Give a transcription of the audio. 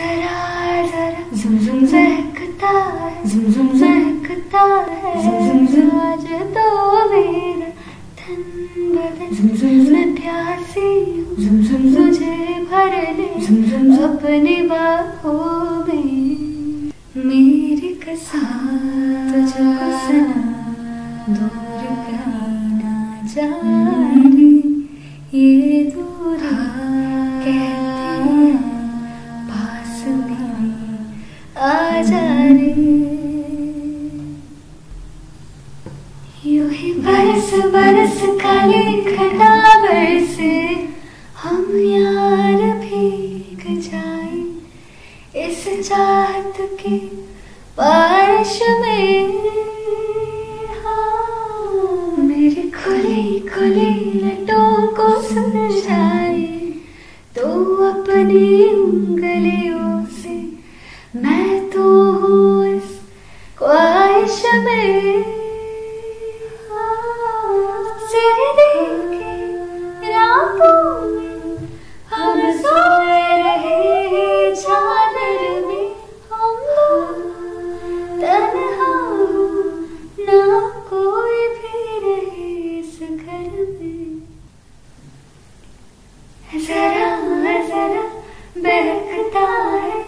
जरा जरा। जुम जुम जहकता है। जुम जुम जहकता है। जुम जुम आज तो मेरा तन बदन। जुम जुम मैं प्यासी जुम जुम मुझे भर ले जुम जुम अपनी बाहों में। मेरी कसम दूर कहीं ना जाने। ये दूरी जा रे यूँ ही जाए। की बारिश में हाँ, मेरी खुली खुली लटों को सुलझाए तो अपनी better die.